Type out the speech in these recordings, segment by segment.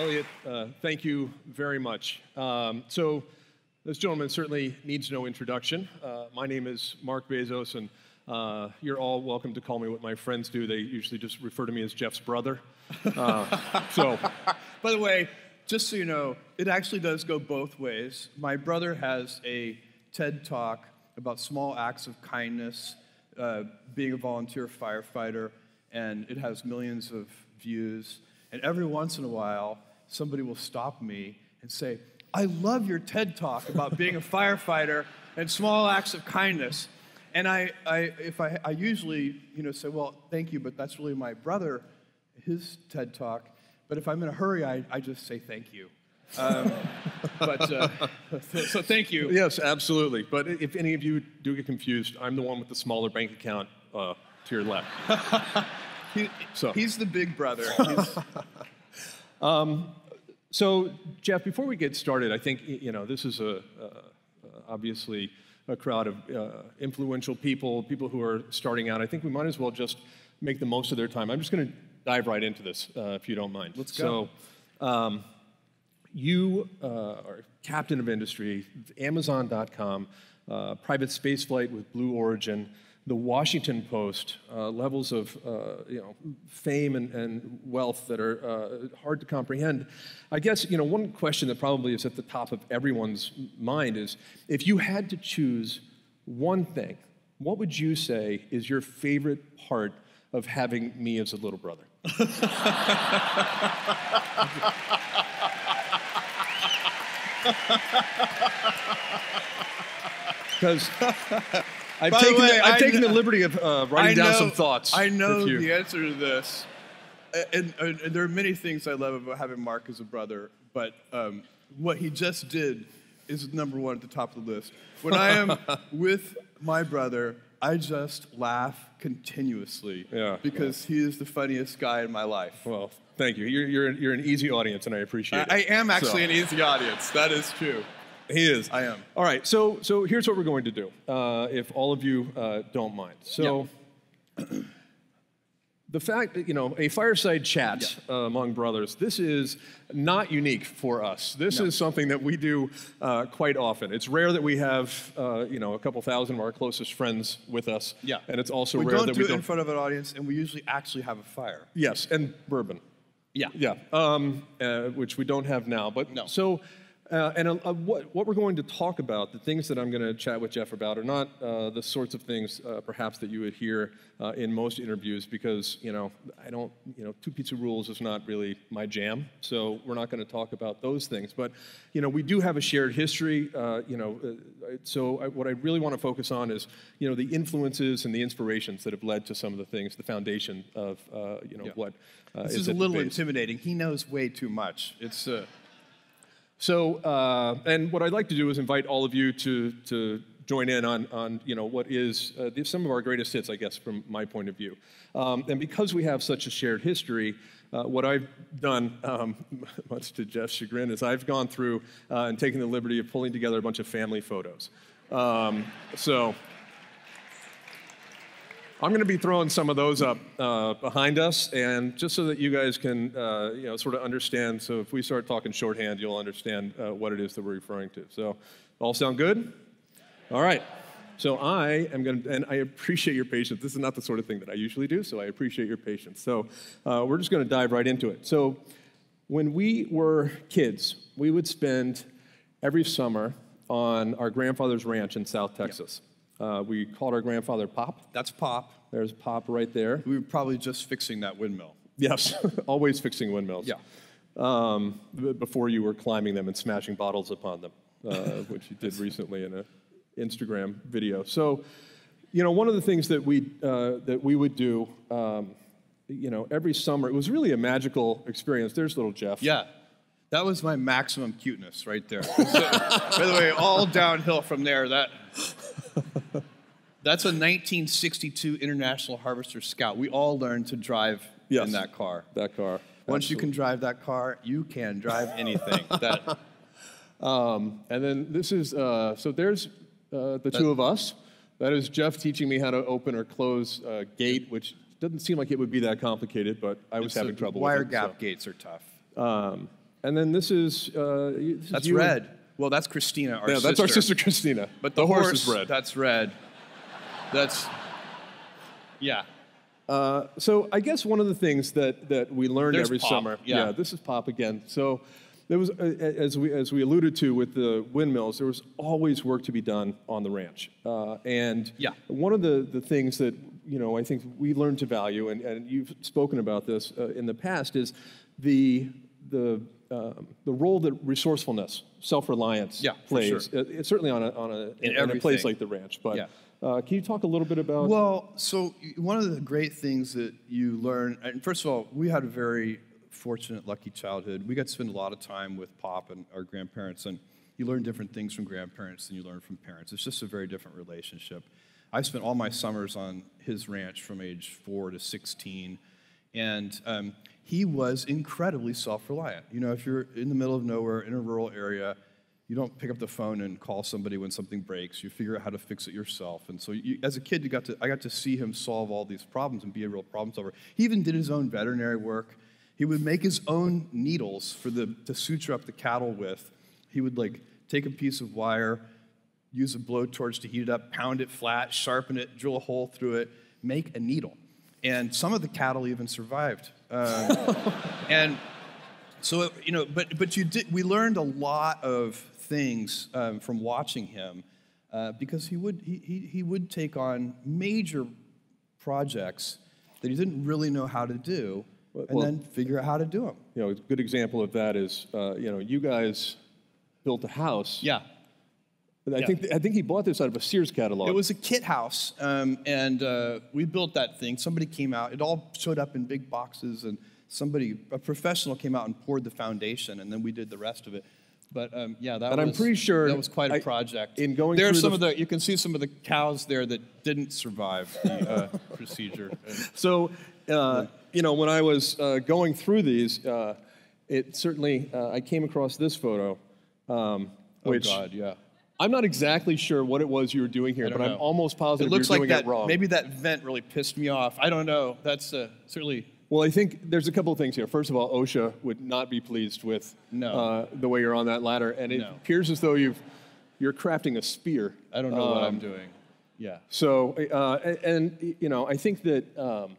Elliot, uh, thank you very much. Um, so, this gentleman certainly needs no introduction. Uh, my name is Mark Bezos, and uh, you're all welcome to call me what my friends do. They usually just refer to me as Jeff's brother. Uh, so, By the way, just so you know, it actually does go both ways. My brother has a TED talk about small acts of kindness, uh, being a volunteer firefighter, and it has millions of views. And every once in a while, somebody will stop me and say, I love your TED talk about being a firefighter and small acts of kindness. And I, I, if I, I usually, you know, say, well, thank you, but that's really my brother, his TED talk. But if I'm in a hurry, I, I just say thank you. Um, but uh, so, so thank you. yes, absolutely. But if any of you do get confused, I'm the one with the smaller bank account uh, to your left. He, So. He's the big brother. He's, So, Jeff, before we get started, I think you know this is a uh, obviously a crowd of uh, influential people, people who are starting out. I think we might as well just make the most of their time. I'm just going to dive right into this, uh, if you don't mind. Let's go. So, um, you uh, are captain of industry, Amazon.com, uh, private spaceflight with Blue Origin, the Washington Post, uh, levels of uh, you know fame and, and wealth that are uh, hard to comprehend. I guess you know one question that probably is at the top of everyone's mind is if you had to choose one thing, what would you say is your favorite part of having me as a little brother? Because I've By the taken, way, the, I've taken the liberty of uh, writing down some thoughts. I know the answer to this. And, and, and there are many things I love about having Mark as a brother, but um, what he just did is number one at the top of the list. When I am with my brother, I just laugh continuously Yeah. because he is the funniest guy in my life. Well, thank you. You're, you're, you're an easy audience, and I appreciate I, I am actually So- an easy audience. That is true. He is. I am. All right. So, so here's what we're going to do, uh, if all of you uh, don't mind. So, the fact that you know a fireside chat uh, among brothers, this is not unique for us. This No. is something that we do uh, quite often. It's rare that we have uh, you know a couple thousand of our closest friends with us. Yeah. And it's also We rare don't that do we it in don't. front of an audience, and we usually actually have a fire. Yes, and bourbon. Yeah. Yeah, um, uh, which we don't have now. But No. so, uh, and uh, uh, what, what we're going to talk about, the things that I'm going to chat with Jeff about, are not uh, the sorts of things uh, perhaps that you would hear uh, in most interviews because, you know, I don't, you know, two pizza rules is not really my jam. So we're not going to talk about those things. But, you know, we do have a shared history. Uh, you know, uh, so I, what I really want to focus on is, you know, the influences and the inspirations that have led to some of the things, the foundation of, uh, you know, Yeah. what. Uh, This is is a little intimidating. He knows way too much. It's uh, So, uh, and what I'd like to do is invite all of you to, to join in on, on you know, what is uh, some of our greatest hits, I guess, from my point of view. Um, and because we have such a shared history, uh, what I've done, um, much to Jeff's chagrin, is I've gone through uh, and taken the liberty of pulling together a bunch of family photos. Um, so, I'm going to be throwing some of those up uh, behind us, and just so that you guys can, uh, you know, sort of understand. So if we start talking shorthand, you'll understand uh, what it is that we're referring to. So, all sound good? All right. So I am going to, and I appreciate your patience. This is not the sort of thing that I usually do, so I appreciate your patience. So uh, we're just going to dive right into it. So when we were kids, we would spend every summer on our grandfather's ranch in South Texas. Uh, we called our grandfather Pop. that's pop. There's Pop right there. We were probably just fixing that windmill. Yes, always fixing windmills. Yeah. Um, before you were climbing them and smashing bottles upon them, uh, which you did recently in an Instagram video. So, you know, one of the things that we uh, that we would do, um, you know, every summer, it was really a magical experience. There's little Jeff. Yeah. That was my maximum cuteness right there. So, by the way, all downhill from there. That That's a 1962 International Harvester Scout. We all learned to drive Yes. in that car. that car. Once you can drive that car, you can drive anything. that Um, and then this is, uh, so there's uh, the two of us. That is Jeff teaching me how to open or close a gate, which doesn't seem like it would be that complicated, but I was having trouble wire with it. gap so. gates are tough. Um, And then this is. Uh, this is That's you- red. Well, that's Christina, our Yeah, sister. that's our sister Christina. But the, horse, horse, is red. That's red. That's. Yeah. Uh, so I guess one of the things that, that we learned There's every Pop, summer. yeah. this is pop again. So there was, uh, as we as we alluded to with the windmills, there was always work to be done on the ranch. Uh, and Yeah. one of the, the things that you know I think we learned to value, and, and you've spoken about this uh, in the past, is the the um, the role that resourcefulness, self-reliance Yeah, plays. sure. It's certainly on a on a in, a place like the ranch. But Yeah. uh, can you talk a little bit about? Well, so one of the great things that you learn, and first of all, we had a very fortunate, lucky childhood. We got to spend a lot of time with Pop and our grandparents, and you learn different things from grandparents than you learn from parents. It's just a very different relationship. I spent all my summers on his ranch from age four to 16, and um, he was incredibly self-reliant. You know, if you're in the middle of nowhere in a rural area, you don't pick up the phone and call somebody when something breaks. You figure out how to fix it yourself. And so, you, as a kid, you got to I got to see him solve all these problems and be a real problem solver. He even did his own veterinary work. He would make his own needles for the to suture up the cattle with. He would like take a piece of wire, use a blowtorch to heat it up, pound it flat, sharpen it, drill a hole through it, make a needle. And some of the cattle even survived. Uh, and so you know, but but you did. We learned a lot of things um, from watching him uh, because he would he, he he would take on major projects that he didn't really know how to do, and well- then figure out how to do them. you know, a good example of that is, uh, you know, you guys built a house. Yeah. I yeah. think I think he bought this out of a Sears catalog. It was a kit house, um, and uh, we built that thing. Somebody came out. It all showed up in big boxes, and somebody, a professional, came out and poured the foundation, and then we did the rest of it. But um, yeah, that And I'm pretty sure that was quite a I- project. in going there are some the- of the you can see some of the cows there that didn't survive the uh, procedure. so, uh, you know, when I was uh, going through these, uh, it certainly uh, I came across this photo, um, Oh which God, yeah. I'm not exactly sure what it was you were doing here, but I'm know. almost It positive looks you're like doing that. it wrong. Maybe that vent really pissed me off. I don't know. That's uh, certainly. Well, I think there's a couple of things here. First of all, OSHA would not be pleased with No. uh, the way you're on that ladder, and it No. appears as though you've you're crafting a spear. I don't know what I'm Um, doing. Yeah. So, uh, and, you know, I think that, um,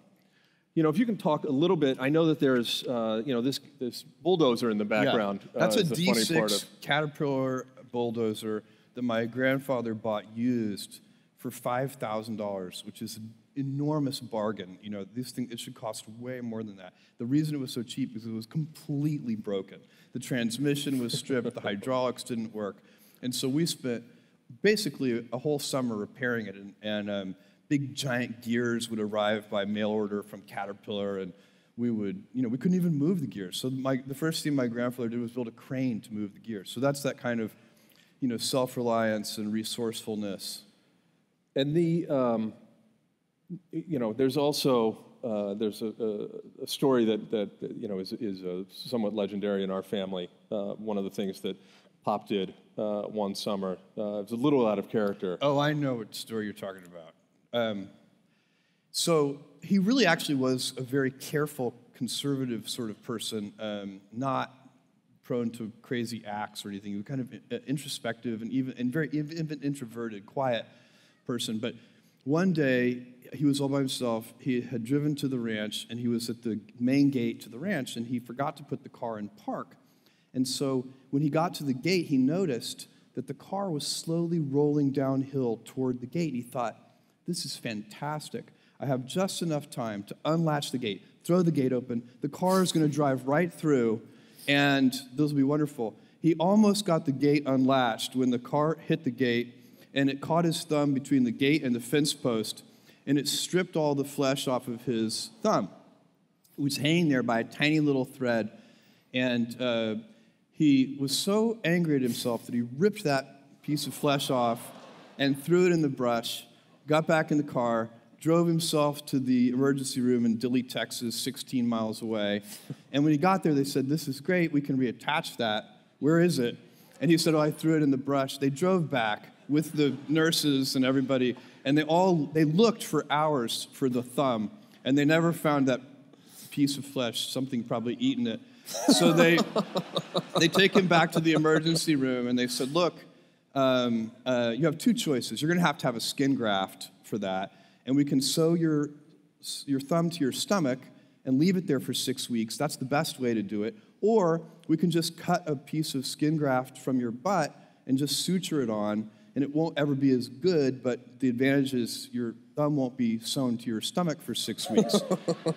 you know, if you can talk a little bit, I know that there's, uh, you know, this, this bulldozer in the background. Yeah. That's uh, a is the funny part D6 of. Caterpillar bulldozer that my grandfather bought used for five thousand dollars, which is an enormous bargain. You know, this thing it should cost way more than that. The reason it was so cheap is it was completely broken. The transmission was stripped, the hydraulics didn't work, and so we spent basically a whole summer repairing it, and, and um, big giant gears would arrive by mail order from Caterpillar, and we would, you know, we couldn't even move the gears. So my, the first thing my grandfather did was build a crane to move the gears. So that's that kind of, you know, self-reliance and resourcefulness. And the, um, you know, there's also, uh, there's a, a, a story that, that, you know, is, is uh somewhat legendary in our family. Uh, one of the things that Pop did uh, one summer, uh, was a little out of character. Oh, I know what story you're talking about. Um, so he really actually was a very careful, conservative sort of person, um, not prone to crazy acts or anything. He was kind of uh, introspective and even and very even introverted, quiet person. But one day he was all by himself. He had driven to the ranch and he was at the main gate to the ranch and he forgot to put the car in park. And so when he got to the gate, he noticed that the car was slowly rolling downhill toward the gate. He thought, this is fantastic. I have just enough time to unlatch the gate, throw the gate open. The car is going to drive right through, and this will be wonderful. He almost got the gate unlatched when the car hit the gate, and it caught his thumb between the gate and the fence post, and it stripped all the flesh off of his thumb. It was hanging there by a tiny little thread, and uh, he was so angry at himself that he ripped that piece of flesh off and threw it in the brush, got back in the car, drove himself to the emergency room in Dilley, Texas, 16 miles away. And when he got there, they said, This is great, we can reattach that. Where is it? And he said, Oh, I threw it in the brush. They drove back with the nurses and everybody, and they all they looked for hours for the thumb, and they never found that piece of flesh, something probably eaten it. So they, they take him back to the emergency room and they said, Look, um, uh, you have two choices. You're going to have to have a skin graft for that, and we can sew your, your thumb to your stomach and leave it there for six weeks. That's the best way to do it. Or we can just cut a piece of skin graft from your butt and just suture it on, and it won't ever be as good, but the advantage is your thumb won't be sewn to your stomach for six weeks.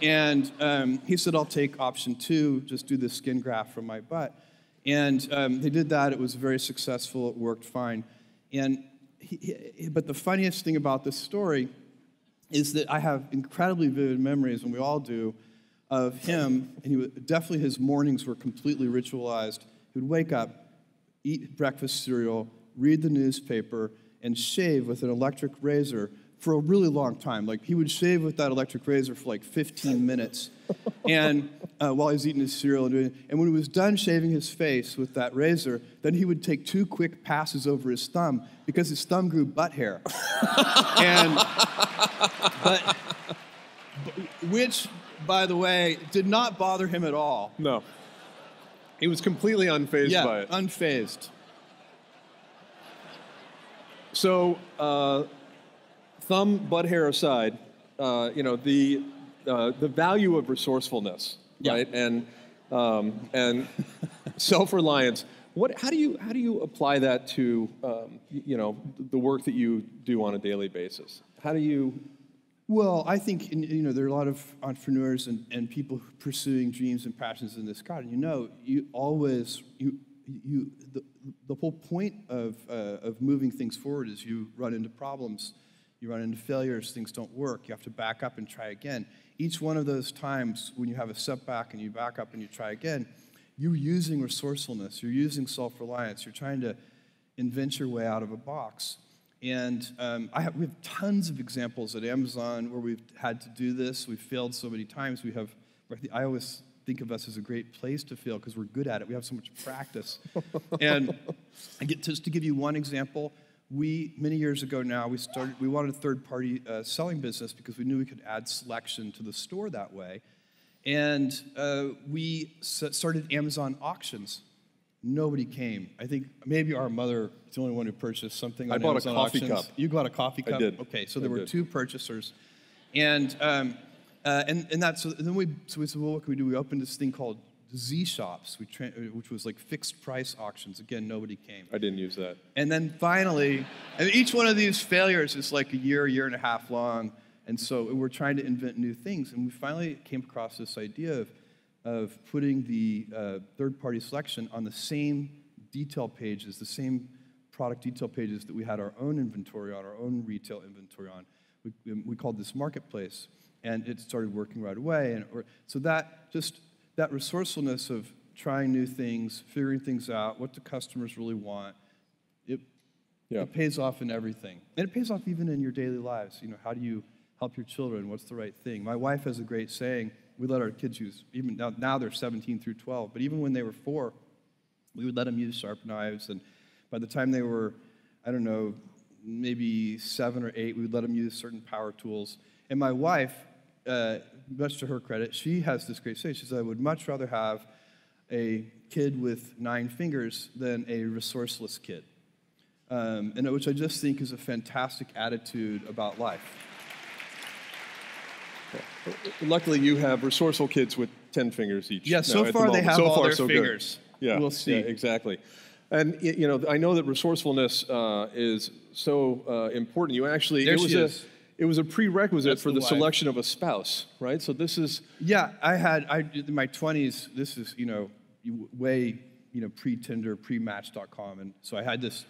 and um, he said, I'll take option two, just do the skin graft from my butt. And um, they did that. It was very successful. It worked fine. And he, he, but the funniest thing about this story is that I have incredibly vivid memories, and we all do, of him. And he would, definitely his mornings were completely ritualized. He would wake up, eat breakfast cereal, read the newspaper, and shave with an electric razor for a really long time. Like he would shave with that electric razor for like 15 minutes, and uh, while he was eating his cereal and doing, and when he was done shaving his face with that razor, then he would take two quick passes over his thumb because his thumb grew butt hair, and but which, by the way, did not bother him at all. No. He was completely unfazed yeah, by it. unfazed. So, uh, thumb butt hair aside, uh, you know the uh, the value of resourcefulness, Yeah. right? And um, and self reliance. What? How do you how do you apply that to um, you know the work that you do on a daily basis? How do you? Well, I think in- you know there are a lot of entrepreneurs and, and people pursuing dreams and passions in this God, and you know you always you you the, the whole point of uh, of moving things forward is you run into problems, you run into failures, things don't work, you have to back up and try again. Each one of those times when you have a setback and you back up and you try again, you're using resourcefulness, you're using self-reliance, you're trying to invent your way out of a box. And um, I have, we have tons of examples at Amazon where we've had to do this. We've failed so many times. We have, I always think of us as a great place to fail because we're good at it. We have so much practice. and I get just to give you one example. We many years ago now we started. We wanted a third-party uh, selling business because we knew we could add selection to the store that way, and uh, we s- started Amazon auctions. Nobody came. I think maybe our mother is the only one who purchased something. I bought a coffee auctions. cup. You got a coffee cup. I did. Okay, so I there were did. two purchasers, and um, uh, and and that's so then we so we said, well, what can we do? We opened this thing called zShops, we tra- which was like fixed price auctions. Again, nobody came. I didn't use that. And then finally, and each one of these failures is like a year, year and a half long. And so we're trying to invent new things. And we finally came across this idea of, of putting the uh, third party selection on the same detail pages, the same product detail pages that we had our own inventory on, our own retail inventory on. We, we called this marketplace. And it started working right away. And or, so that just that resourcefulness of trying new things, figuring things out, what the customers really want, it, Yeah. it pays off in everything. And it pays off even in your daily lives. You know, how do you help your children? What's the right thing? My wife has a great saying. We let our kids use, even now, now they're 17 through 12, but even when they were four, we would let them use sharp knives. And by the time they were, I don't know, maybe seven or eight, we would let them use certain power tools. And my wife, uh, much to her credit, she has this great saying. She says, I would much rather have a kid with nine fingers than a resourceless kid um, and which I just think is a fantastic attitude about life. Luckily, you have resourceful kids with 10 fingers each. Yeah, so at the far they have so all far, their so good. fingers. Yeah, We'll see. Yeah, exactly. And you know, I know that resourcefulness uh, is so uh, important. You actually There it was she a is. it was a prerequisite That's for the the, selection of a spouse, right? So this is Yeah, I had, I, in my 20s, this is, you know, way, you know, pre Tinder, pre Match.com. And so I had this,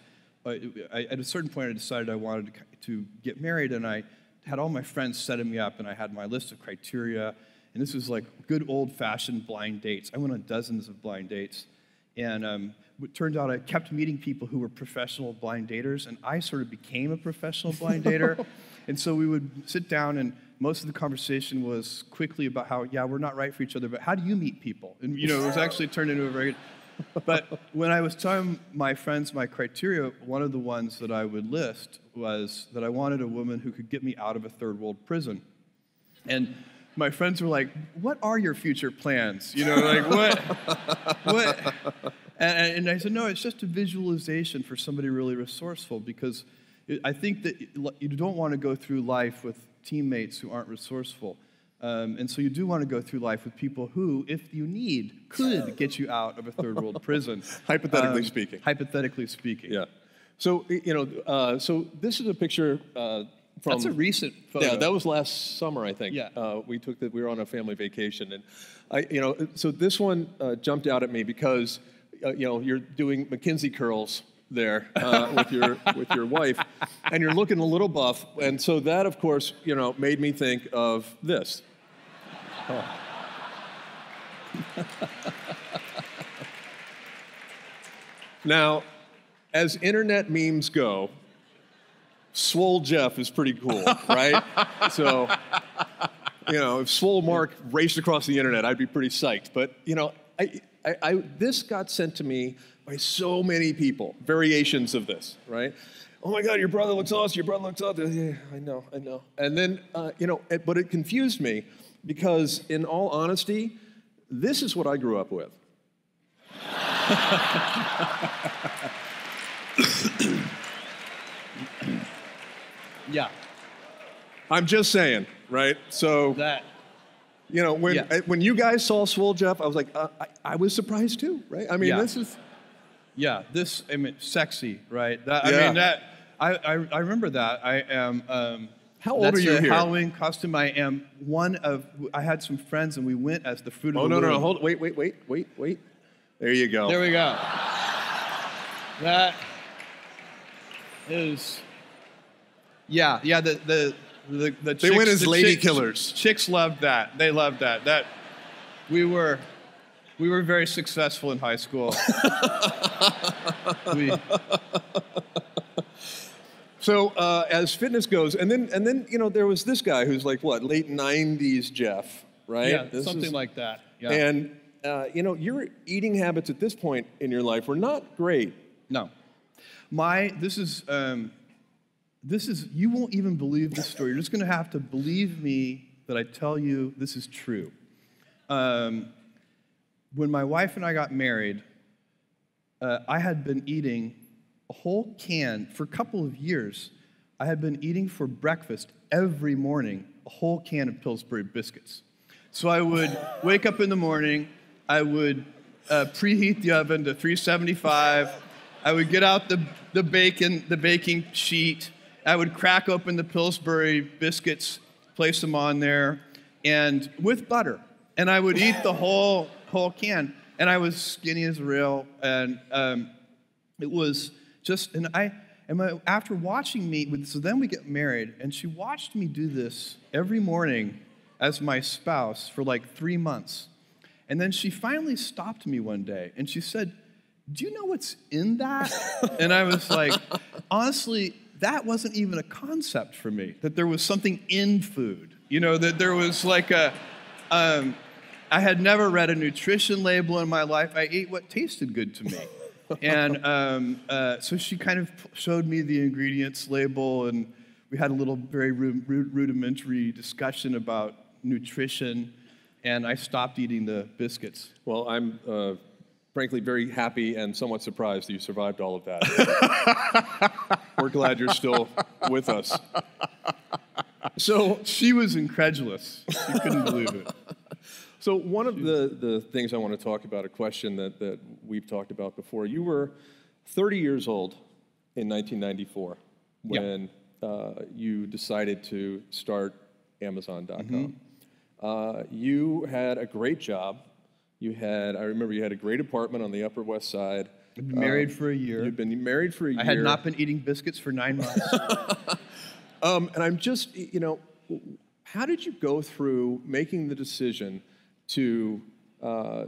I, I, at a certain point, I decided I wanted to, to get married, and I had all my friends setting me up, and I had my list of criteria. And this was like good old fashioned blind dates. I went on dozens of blind dates. And um, it turned out I kept meeting people who were professional blind daters, and I sort of became a professional blind dater. and so we would sit down, and most of the conversation was quickly about how, yeah, we're not right for each other, but how do you meet people? And, you know, it was actually turned into a very But when I was telling my friends my criteria, one of the ones that I would list was that I wanted a woman who could get me out of a third world prison. And my friends were like, "What are your future plans?" You know, like what, what? And, and I said, "No, it's just a visualization for somebody really resourceful because I think that you don't want to go through life with teammates who aren't resourceful." Um, and so you do want to go through life with people who, if you need, could get you out of a third world prison. hypothetically um, speaking. Hypothetically speaking. Yeah. So you know, uh, so this is a picture uh, from. That's a recent photo. Yeah, that was last summer, I think. Yeah. Uh, we took that. We were on a family vacation, and I, you know, so this one uh, jumped out at me because, uh, you know, you're doing McKinsey curls there uh, with your with your wife, and you're looking a little buff, and so that, of course, you know, made me think of this. Oh. now, as internet memes go, Swole Jeff is pretty cool, right? so, you know, if Swole Mark raced across the internet, I'd be pretty psyched. But, you know, I, I, I, this got sent to me by so many people, variations of this, right? Oh my God, your brother looks awesome. Your brother looks awesome. Yeah, I know, I know. And then, uh, you know, it, but it confused me because, in all honesty, this is what I grew up with. yeah. I'm just saying, right? So that. You know, when yeah. when you guys saw Swole Jeff, I was like, uh, I, I, was surprised too, right? I mean, yeah. this is. Yeah, this I mean, sexy, right? That, I mean, that I, I, I remember that. I am. Um, How old are you here? Halloween costume. I am one of. I had some friends, and we went as the fruit oh, of the Oh no, no, no! Hold, wait, wait, wait, wait, wait. There you go. There we go. That is, yeah, yeah. The the the, the they chicks, went as the lady chicks, killers. Chicks loved that. They loved that. That we were we were very successful in high school. we, so uh, as fitness goes, and then and then you know there was this guy who's like what late '90s Jeff, right? Yeah, this something is, like that. Yeah. And uh, you know your eating habits at this point in your life were not great. No. My, this is, um, this is, you won't even believe this story. You're just going to have to believe me that I tell you this is true. Um, when my wife and I got married, uh, I had been eating a whole can for a couple of years. I had been eating for breakfast every morning a whole can of Pillsbury biscuits. So I would wake up in the morning, I would uh, preheat the oven to 375. I would get out the, the bacon, the baking sheet. I would crack open the Pillsbury biscuits, place them on there, and with butter. And I would eat the whole whole can. And I was skinny as a rail, and um, it was just. And I, and my, after watching me, so then we get married, and she watched me do this every morning as my spouse for like three months. And then she finally stopped me one day, and she said, do you know what's in that? and I was like, honestly, that wasn't even a concept for me, that there was something in food. You know, that there was like a, um, I had never read a nutrition label in my life. I ate what tasted good to me. and um, uh, so she kind of showed me the ingredients label, and we had a little very rudimentary discussion about nutrition, and I stopped eating the biscuits. Well, I'm. Uh frankly very happy and somewhat surprised that you survived all of that. We're glad you're still with us. So she was incredulous. She couldn't believe it. So one of the, the things I want to talk about, a question that, that we've talked about before, you were 30 years old in 1994 when yeah. uh, you decided to start Amazon.com. Mm-hmm. Uh, you had a great job you had, I remember you had a great apartment on the Upper West Side. I'd been married um, for a year. You'd been married for a year. I had not been eating biscuits for nine months. um, and I'm just, you know, how did you go through making the decision to uh,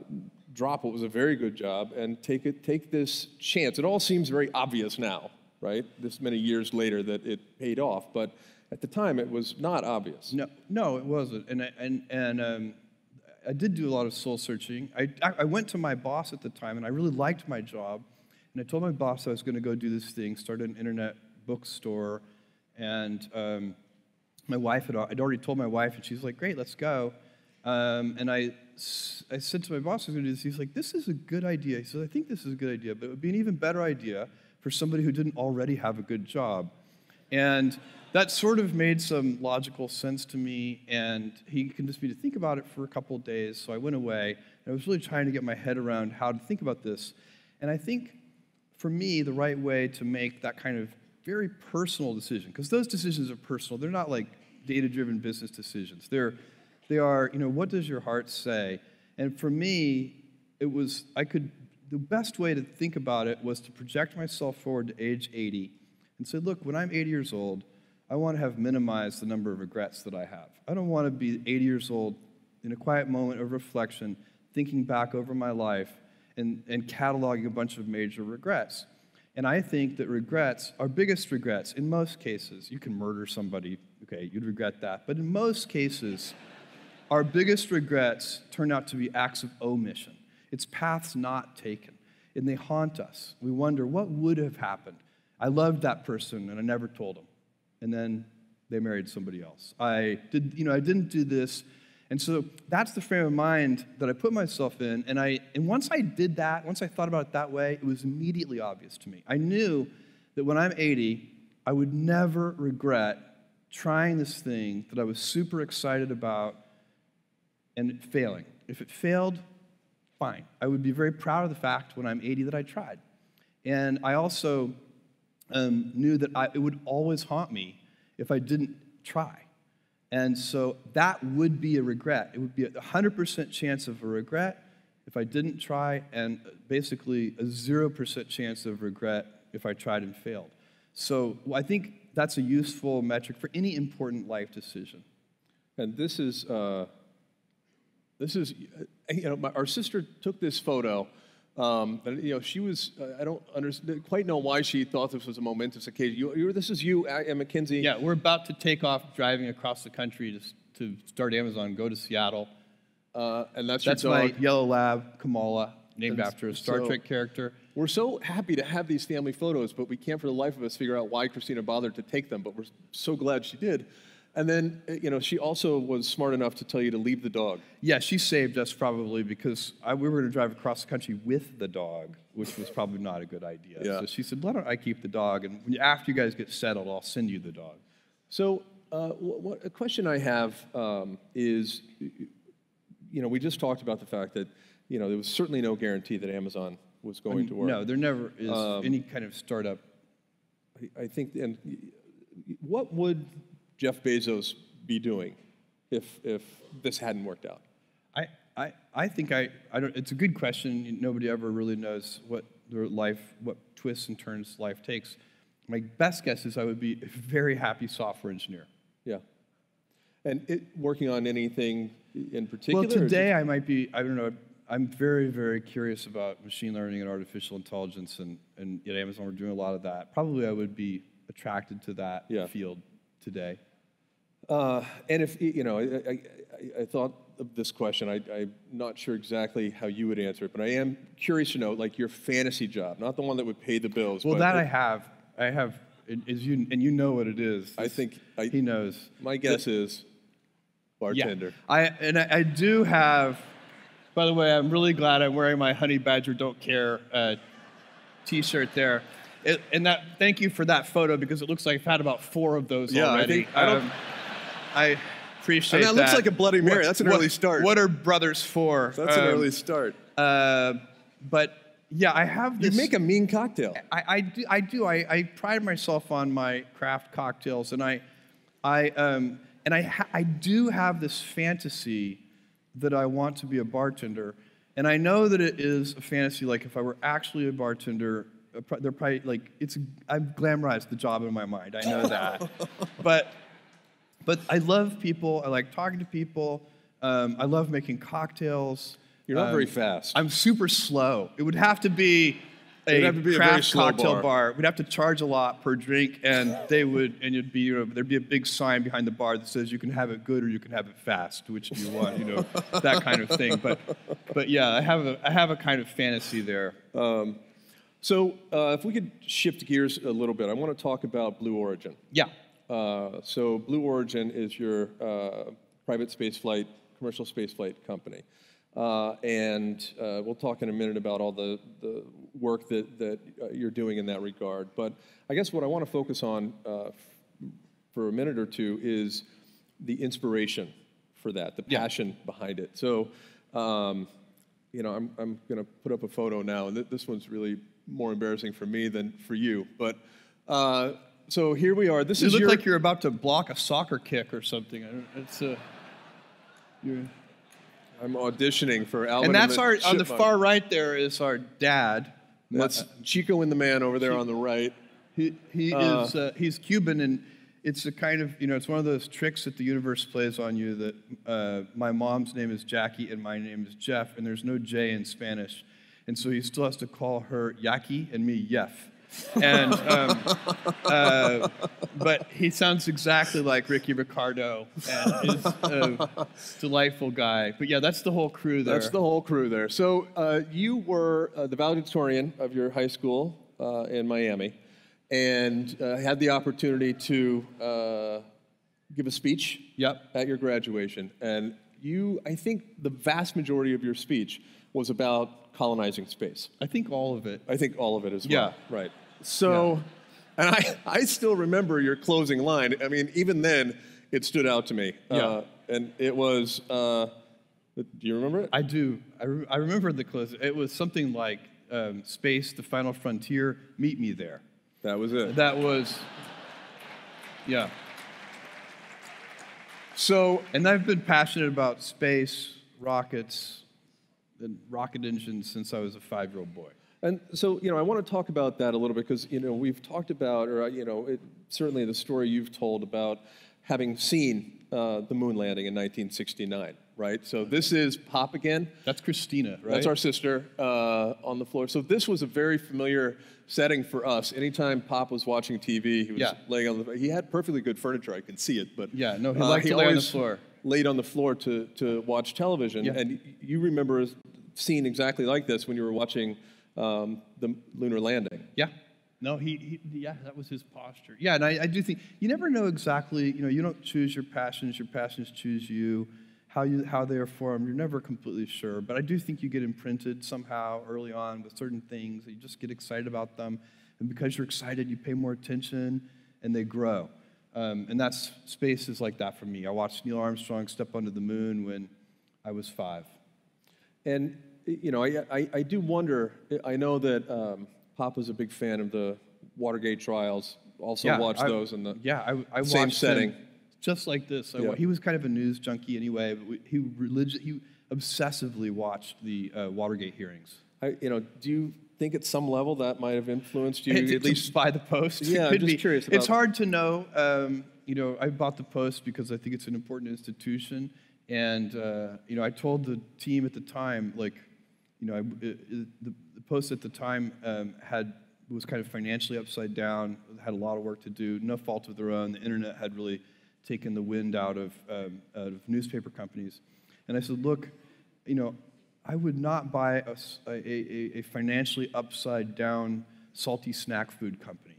drop what was a very good job and take it, take this chance? It all seems very obvious now, right? This many years later that it paid off, but at the time it was not obvious. No, no, it wasn't. And and and um, I did do a lot of soul searching. I, I went to my boss at the time, and I really liked my job. And I told my boss I was going to go do this thing, start an internet bookstore, and um, my wife had I'd already told my wife, and she's like, "Great, let's go." Um, and I, I said to my boss, "I was going to do this." He's like, "This is a good idea." He said, "I think this is a good idea, but it would be an even better idea for somebody who didn't already have a good job." And that sort of made some logical sense to me, and he convinced me to think about it for a couple of days. So I went away, and I was really trying to get my head around how to think about this. And I think for me, the right way to make that kind of very personal decision, because those decisions are personal, they're not like data driven business decisions. They're, they are, you know, what does your heart say? And for me, it was, I could, the best way to think about it was to project myself forward to age 80 and say, look, when I'm 80 years old, I want to have minimized the number of regrets that I have. I don't want to be 80 years old in a quiet moment of reflection, thinking back over my life and, and cataloging a bunch of major regrets. And I think that regrets, our biggest regrets, in most cases, you can murder somebody, okay, you'd regret that. But in most cases, our biggest regrets turn out to be acts of omission. It's paths not taken, and they haunt us. We wonder what would have happened. I loved that person, and I never told them and then they married somebody else. I did, you know, I didn't do this. And so that's the frame of mind that I put myself in. And I and once I did that, once I thought about it that way, it was immediately obvious to me. I knew that when I'm 80, I would never regret trying this thing that I was super excited about and failing. If it failed, fine. I would be very proud of the fact when I'm 80 that I tried. And I also um, knew that I, it would always haunt me if I didn't try. And so that would be a regret. It would be a 100% chance of a regret if I didn't try, and basically a 0% chance of regret if I tried and failed. So I think that's a useful metric for any important life decision. And this is, uh, this is, uh, you know, my, our sister took this photo um, and, you know, she was, uh, I don't understand, quite know why she thought this was a momentous occasion. You, you, this is you at MacKenzie. Yeah, we're about to take off driving across the country to, to start Amazon, go to Seattle. Uh, and that's That's my yellow lab, Kamala, named and after a Star so, Trek character. We're so happy to have these family photos, but we can't for the life of us figure out why Christina bothered to take them, but we're so glad she did. And then, uh, you know, she also was smart enough to tell you to leave the dog. Yeah, she saved us probably because I, we were going to drive across the country with the dog, which was probably not a good idea. Yeah. So she said, why don't I keep the dog? And after you guys get settled, I'll send you the dog. So, uh, what, a question I have um, is, you know, we just talked about the fact that, you know, there was certainly no guarantee that Amazon was going I mean, to work. No, there never is um, any kind of startup. I, I think, and what would Jeff Bezos be doing if, if this hadn't worked out? I, I, I think I, I don't, it's a good question. Nobody ever really knows what their life, what twists and turns life takes. My best guess is I would be a very happy software engineer. Yeah. And it, working on anything in particular? Well, today I might be, I don't know, I'm very, very curious about machine learning and artificial intelligence, and, and at Amazon we're doing a lot of that. Probably I would be attracted to that yeah. field today. Uh, and if, you know, I, I, I, thought of this question, I, am not sure exactly how you would answer it, but I am curious to know, like your fantasy job, not the one that would pay the bills. Well, that it, I have. I have, is you, and you know what it is. I think I, he knows. My guess the, is bartender. Yeah. I, and I, I, do have, by the way, I'm really glad I'm wearing my Honey Badger Don't Care uh, t-shirt there. It, and that, thank you for that photo because it looks like I've had about four of those yeah, already. I, think, I don't, um, I appreciate and that. looks like a Bloody Mary. What, That's an what, early start. What are brothers for? So that's um, an early start. Uh, but yeah, I have this. You make a mean cocktail. I, I do. I do. I, I, pride myself on my craft cocktails, and I, I, um, and I, ha- I do have this fantasy that I want to be a bartender, and I know that it is a fantasy. Like if I were actually a bartender, they're probably like it's. I've glamorized the job in my mind. I know that, but but I love people. I like talking to people. Um, I love making cocktails. You're not um, very fast. I'm super slow. It would have to be a to be craft a cocktail bar. bar. We'd have to charge a lot per drink, and they would, and it'd be, you know, there'd be a big sign behind the bar that says you can have it good or you can have it fast. Which do you want? You know, that kind of thing. But, but yeah, I have a, I have a kind of fantasy there. Um, so uh, if we could shift gears a little bit, I want to talk about Blue Origin. Yeah. Uh, so Blue Origin is your uh, private spaceflight, commercial spaceflight company. Uh, and uh, we'll talk in a minute about all the, the work that, that uh, you're doing in that regard. But I guess what I want to focus on uh, for a minute or two is the inspiration for that, the passion behind it. So, um, you know, I'm, I'm going to put up a photo now, and th- this one's really more embarrassing for me than for you. But uh, so here we are. This is You is look your, like you're about to block a soccer kick or something. I don't- It's uh, you're, I'm auditioning for Alvin and that's the our on the far right. There is our dad. That's Chico and the man over there on the right. He, he Uh, is uh, he's Cuban, and it's a kind of you know it's one of those tricks that the universe plays on you. That uh, my mom's name is Jackie and my name is Jeff, and there's no J in Spanish, and so he still has to call her Yaki and me Yef. And um, uh, but he sounds exactly like Ricky Ricardo and is a delightful guy. But yeah, that's the whole crew there. That's the whole crew there. So uh, you were uh, the valedictorian of your high school uh, in Miami, and uh, had the opportunity to uh, give a speech Yep. at your graduation. And you, I think, the vast majority of your speech was about colonizing space. I think all of it. I think all of it as well. Yeah. Right. So, and I, I still remember your closing line. I mean, even then, it stood out to me. Yeah. Uh, and it was, uh, do you remember it? I do. I, re- I remember the close. It was something like um, Space, the Final Frontier, Meet Me There. That was it. That was, yeah. So, And I've been passionate about space, rockets, and rocket engines since I was a five year old boy. and so, you know, I want to talk about that a little bit because, you know, we've talked about, or, uh, you know, it, certainly the story you've told about having seen uh, the moon landing in 1969, right? So this is Pop again. That's Christina, right? That's our sister uh, on the floor. So this was a very familiar setting for us. Anytime Pop was watching TV, he was Yeah. laying on the. He had perfectly good furniture. I could see it, but uh, Yeah, no, he liked to lay on the floor. Laid on the floor to to watch television, Yeah. and you remember a scene exactly like this when you were watching um, the lunar landing. Yeah. No, he, he, yeah, that was his posture. Yeah, and I, I do think you never know exactly, you know, you don't choose your passions, your passions choose you, how, you, how they are formed. You're never completely sure. But I do think you get imprinted somehow early on with certain things. You just get excited about them. And because you're excited, you pay more attention and they grow. Um, and that's space is like that for me. I watched Neil Armstrong step onto the moon when I was five. And you know, I, I, I do wonder. I know that um, Pop was a big fan of the Watergate trials. Also watched I- those in the yeah, I, I same setting. Just like this. Yeah. He was kind of a news junkie anyway. But we, he religi- he obsessively watched the uh, Watergate hearings. I, you know, do you think at some level that might have influenced you It- at least? by the post. Yeah, I'm just be. curious It's hard to know. Um, you know, I bought the post because I think it's an important institution, and uh, you know, I told the team at the time, like, you know, I, it, it- the, the post at the time um, had was kind of financially upside down, had a lot of work to do, no fault of their own. The internet had really taken the wind out of um, out of newspaper companies, and I said, look, you know, I would not buy a financially upside down salty snack food company.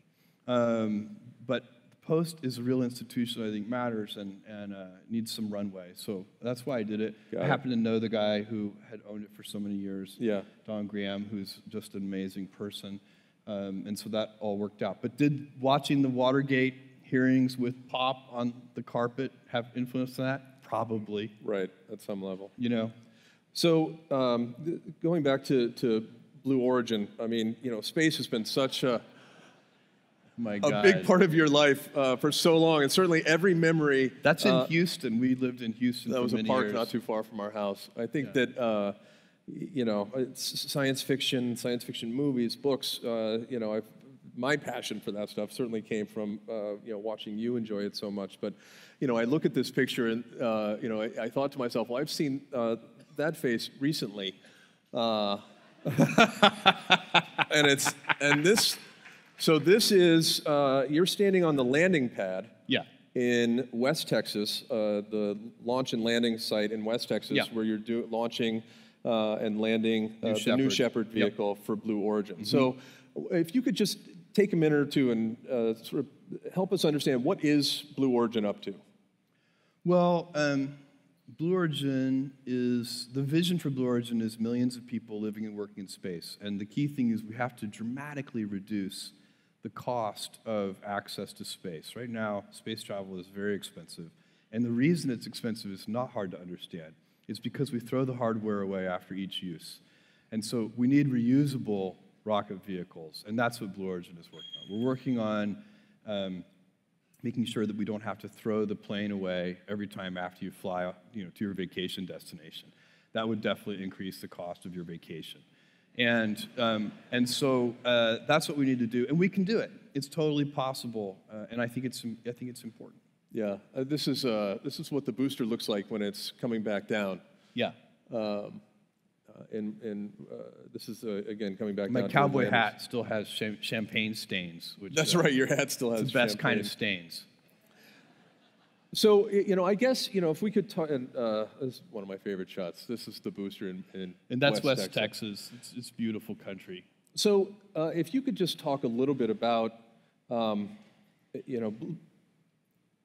Um, but the Post is a real institution I think matters and, and uh, needs some runway. So that's why I did it. Got I happen to know the guy who had owned it for so many years, Yeah. Don Graham, who's just an amazing person. Um, and so that all worked out. But did watching the Watergate hearings with Pop on the carpet have influence on that? Probably. Right, at some level. You know, So um, going back to, to Blue Origin, I mean, you know, space has been such a, my a big part of your life uh, for so long, and certainly every memory. That's in uh, Houston. We lived in Houston That was a park years. not too far from our house. I think that, uh, you know, it's science fiction, science fiction movies, books, uh, you know, I've, my passion for that stuff certainly came from, uh, you know, watching you enjoy it so much. But, you know, I look at this picture and, uh, you know, I, I thought to myself, well, I've seen uh, that face recently. Uh, and it's, and this, so this is, uh, you're standing on the landing pad Yeah. in West Texas, uh, the launch and landing site in West Texas, Yeah. where you're do, launching uh, and landing uh, New the New Shepard. Shepard Yep. vehicle for Blue Origin. So, if you could just take a minute or two and uh, sort of help us understand what is Blue Origin up to? Well, um, Blue Origin is the vision for Blue Origin is millions of people living and working in space. And the key thing is we have to dramatically reduce the cost of access to space. Right now, space travel is very expensive. And the reason it's expensive is not hard to understand. It's because we throw the hardware away after each use. And so we need reusable rocket vehicles. And that's what Blue Origin is working on. We're working on um, making sure that we don't have to throw the plane away every time after you fly you know, to your vacation destination. That would definitely increase the cost of your vacation. And, um, and so uh, that's what we need to do. And we can do it. It's totally possible. Uh, and I think it's, I think it's important. Yeah, uh, this, is, uh, this is what the booster looks like when it's coming back down. Yeah. Um, and and uh, this is, uh, again, coming back My down to cowboy hat still has cham- champagne stains, which That's uh, right, your hat still has it's the best kind of stains. So, you know, I guess, you know, if we could talk, and uh, this is one of my favorite shots. This is the booster in, in And that's West, West Texas. It's, it's beautiful country. So, uh, if you could just talk a little bit about, um, you know,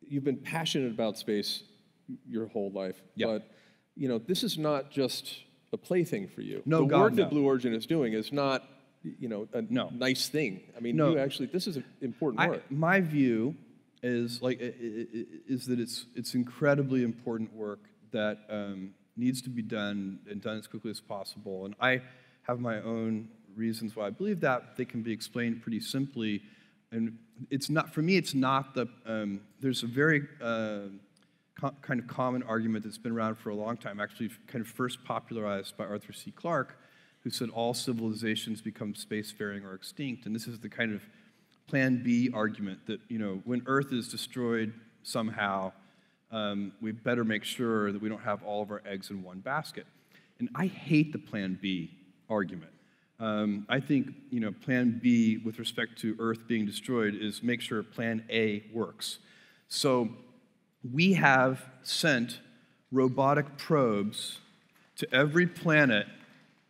you've been passionate about space your whole life, Yeah. but you know, this is not just a plaything for you. No, the God, work no. that Blue Origin is doing is not, you know, a No. nice thing. I mean, No. you actually, this is important I, work. my view is like is that it's it's incredibly important work that um, needs to be done and done as quickly as possible. And I have my own reasons why I believe that. They can be explained pretty simply. And it's not for me. It's not the. Um, there's a very uh, kind of common argument that's been around for a long time. Actually, kind of first popularized by Arthur C. Clarke, who said all civilizations become spacefaring or extinct. And this is the kind of plan B argument that, you know, when Earth is destroyed somehow, um, we better make sure that we don't have all of our eggs in one basket. And I hate the plan B argument. Um, I think, you know, plan B with respect to Earth being destroyed is make sure plan A works. So we have sent robotic probes to every planet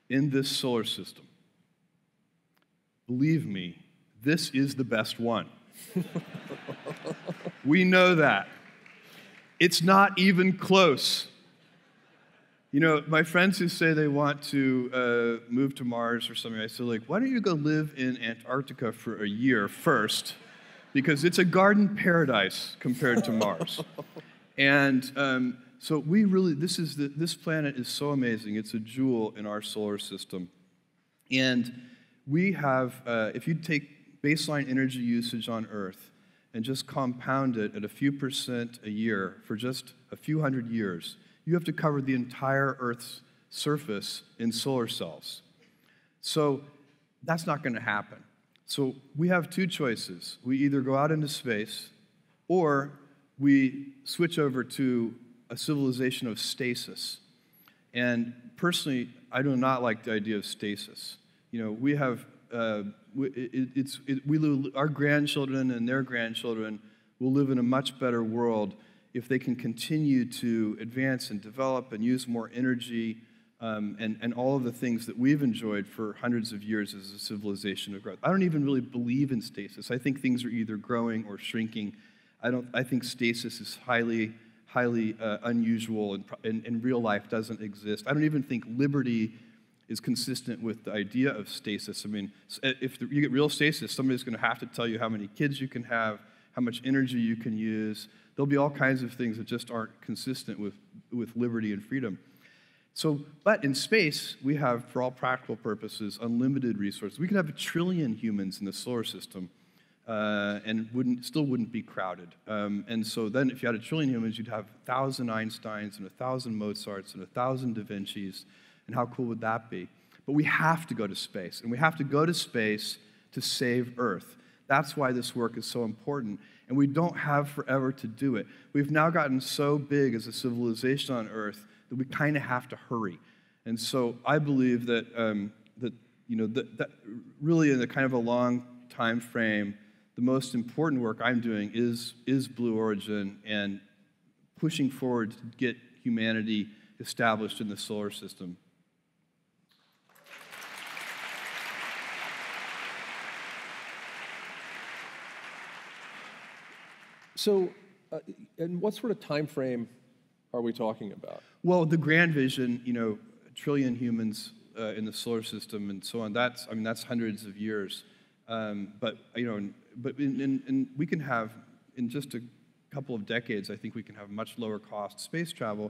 in this solar system. Believe me, this is the best one. we know that. It's not even close. You know, my friends who say they want to uh, move to Mars or something, I say, like, why don't you go live in Antarctica for a year first? Because it's a garden paradise compared to Mars. and um, so we really, this is the, this planet is so amazing. It's a jewel in our solar system. And we have, uh, if you take baseline energy usage on Earth and just compound it at a few percent a year for just a few hundred years, you have to cover the entire Earth's surface in solar cells. So that's not going to happen. So we have two choices. We either go out into space or we switch over to a civilization of stasis. And personally, I do not like the idea of stasis. You know, we have, uh, we, it, it's, it, we live, our grandchildren and their grandchildren will live in a much better world if they can continue to advance and develop and use more energy um, and, and all of the things that we've enjoyed for hundreds of years as a civilization of growth. I don't even really believe in stasis. I think things are either growing or shrinking. I, don't, I think stasis is highly, highly uh, unusual and, and real life doesn't exist. I don't even think liberty is consistent with the idea of stasis. I mean, uh, if you get real stasis, somebody's going to have to tell you how many kids you can have, how much energy you can use. There'll be all kinds of things that just aren't consistent with, with liberty and freedom. So, but in space, we have, for all practical purposes, unlimited resources. We could have a trillion humans in the solar system, uh, and wouldn't still wouldn't be crowded. Um, and so then, if you had a trillion humans, you'd have a thousand Einsteins and a thousand Mozarts and a thousand Da Vinci's. And how cool would that be? But we have to go to space, and we have to go to space to save Earth. That's why this work is so important. And we don't have forever to do it. We've now gotten so big as a civilization on Earth that we kind of have to hurry. And so I believe that, um, that you know, that, that really in a kind of a long time frame, the most important work I'm doing is, is Blue Origin and pushing forward to get humanity established in the solar system. So, uh, and what sort of time frame are we talking about? Well, the grand vision, you know, a trillion humans uh, in the solar system and so on. That's, I mean, that's hundreds of years. Um, but you know, but in, in, in, we can have in just a couple of decades, I think we can have much lower cost space travel,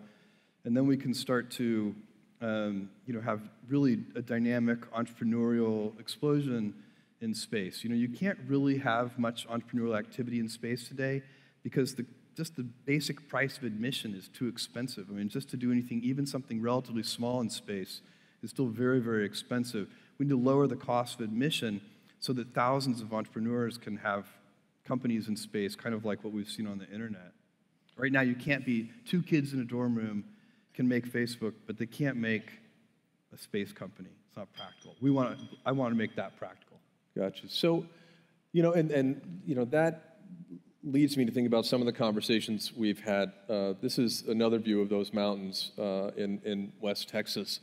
and then we can start to, um, you know, have really a dynamic entrepreneurial explosion in space. You know, you can't really have much entrepreneurial activity in space today because the, just the basic price of admission is too expensive. I mean, just to do anything, even something relatively small in space, is still very, very expensive. We need to lower the cost of admission so that thousands of entrepreneurs can have companies in space, kind of like what we've seen on the internet. Right now, you can't be two kids in a dorm room can make Facebook, but they can't make a space company. It's not practical. We want to, I want to make that practical. Gotcha. So, you know, and, and you know, that leads me to think about some of the conversations we've had. Uh, this is another view of those mountains uh, in, in West Texas.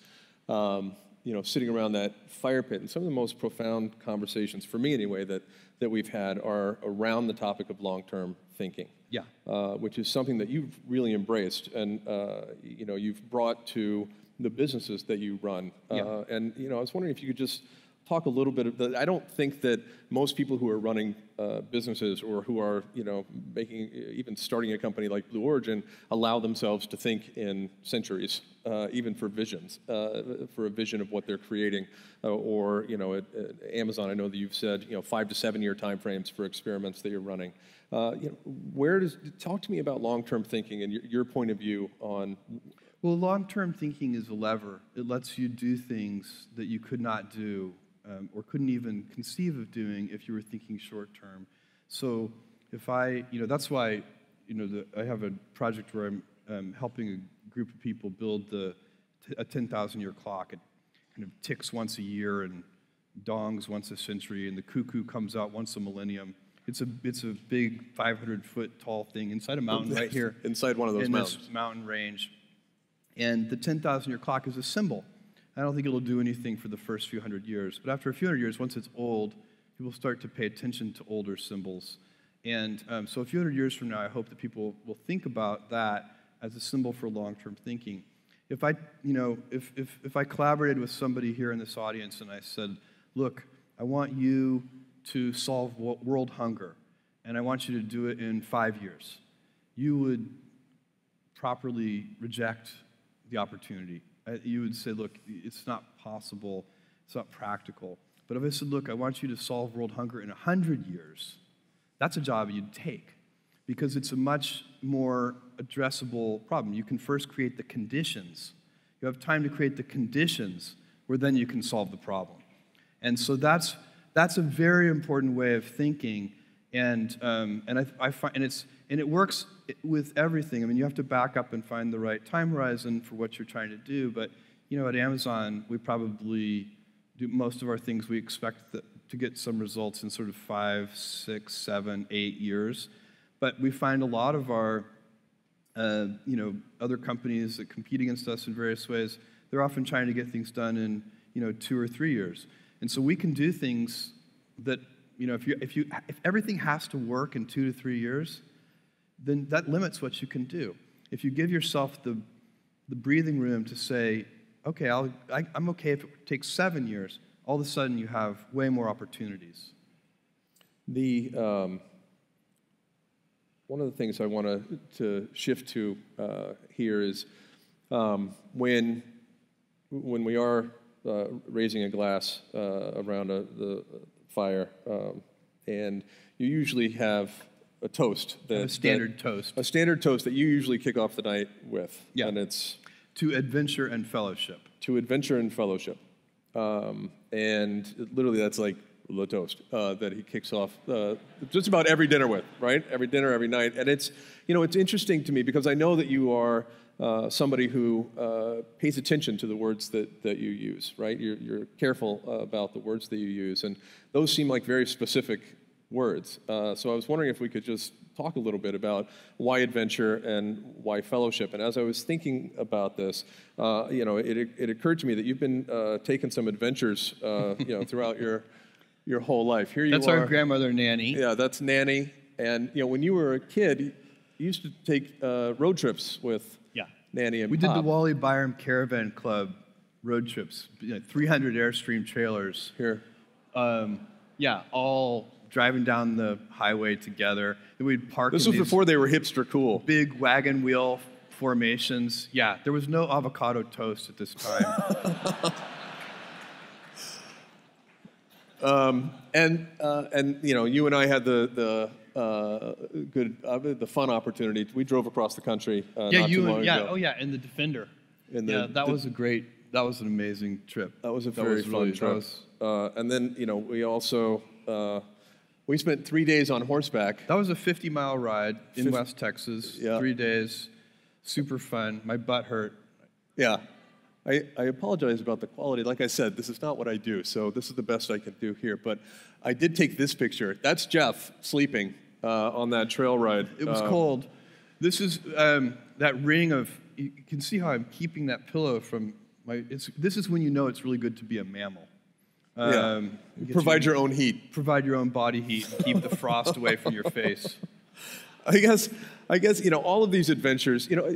Um, you know, sitting around that fire pit, and some of the most profound conversations, for me anyway, that, that we've had are around the topic of long-term thinking. Yeah. Uh, which is something that you've really embraced, and uh, you know, you've brought to the businesses that you run. Yeah. Uh, and you know, I was wondering if you could just talk a little bit. Of, I don't think that most people who are running uh, businesses or who are, you know, making even starting a company like Blue Origin allow themselves to think in centuries, uh, even for visions, uh, for a vision of what they're creating. Uh, or, you know, at, at, Amazon, I know that you've said, you know, five to seven year timeframes for experiments that you're running. Uh, you know, where does talk to me about long-term thinking and your, your point of view on well, long term thinking is a lever. It lets you do things that you could not do um, or couldn't even conceive of doing if you were thinking short term. So if I, you know, that's why, you know, the, I have a project where I'm um, helping a group of people build the, a 10,000 year clock. It kind of ticks once a year and dongs once a century, and the cuckoo comes out once a millennium. It's a, it's a big 500 foot tall thing inside a mountain right here. inside one of those in mountains. this mountain range. And the 10,000 year clock is a symbol I don't think it'll do anything for the first few hundred years. But after a few hundred years, once it's old, people start to pay attention to older symbols. And um, so a few hundred years from now, I hope that people will think about that as a symbol for long-term thinking. If I, you know, if, if, if I collaborated with somebody here in this audience and I said, look, I want you to solve world hunger, and I want you to do it in five years, you would properly reject the opportunity you would say, look, it's not possible, it's not practical. But if I said, look, I want you to solve world hunger in 100 years, that's a job you'd take because it's a much more addressable problem. You can first create the conditions. You have time to create the conditions where then you can solve the problem. And so that's, that's a very important way of thinking. And, um, and, I, I find, and it's, and it works with everything. I mean, you have to back up and find the right time horizon for what you're trying to do. But, you know, at Amazon, we probably do most of our things we expect to get some results in sort of five, six, seven, eight years. But we find a lot of our, uh, you know, other companies that compete against us in various ways, they're often trying to get things done in, you know, two or three years. And so we can do things that, you know, if, you, if, you, if everything has to work in two to three years, then that limits what you can do. If you give yourself the, the breathing room to say, okay, I'll, I, am okay if it takes seven years, all of a sudden you have way more opportunities. The, um, one of the things I want to, to shift to uh, here is um, when, when we are uh, raising a glass uh, around a, the fire, um, and you usually have a toast. That, a standard that, toast. A standard toast that you usually kick off the night with. Yeah. And it's to adventure and fellowship. To adventure and fellowship. Um, and literally, that's like the toast uh, that he kicks off uh, just about every dinner with, right? Every dinner, every night. And it's, you know, it's interesting to me because I know that you are uh, somebody who uh, pays attention to the words that, that you use, right? You're, you're careful about the words that you use. And those seem like very specific words. Uh, so I was wondering if we could just talk a little bit about why adventure and why fellowship. And as I was thinking about this, uh, you know, it, it occurred to me that you've been uh, taking some adventures, uh, you know, throughout your your whole life. Here you that's are. That's our grandmother, Nanny. Yeah, that's Nanny. And you know, when you were a kid, you used to take uh, road trips with Yeah. Nanny and We did the Wally Byam Caravan Club road trips, you know, 300 Airstream trailers. here. Um, yeah, all driving down the highway together. Then we'd park This in was before they were hipster cool. big wagon wheel formations. Yeah, there was no avocado toast at this time. And uh, and you know, you and I had the the uh, good uh, the fun opportunity. We drove across the country. Uh, yeah, you and yeah, ago. oh yeah, and the Defender. The- yeah, that the- was a great, that was an amazing trip. That was a very was fun really- trip. was- uh, and then you know, we also uh, we spent three days on horseback. That was a 50 mile ride in Fif- West Texas, Yeah. three days, super fun. My butt hurt. Yeah. I, I apologize about the quality. Like I said, this is not what I do, so this is the best I can do here. But I did take this picture. That's Jeff sleeping uh, on that trail ride. It was Uh, cold. This is um, that ring of, you can see how I'm keeping that pillow from my, it's, this is when you know it's really good to be a mammal. Yeah. Um, gets Provide you- your own heat. Provide your own body heat and keep the frost away from your face. I guess, I guess you know all of these adventures. You know,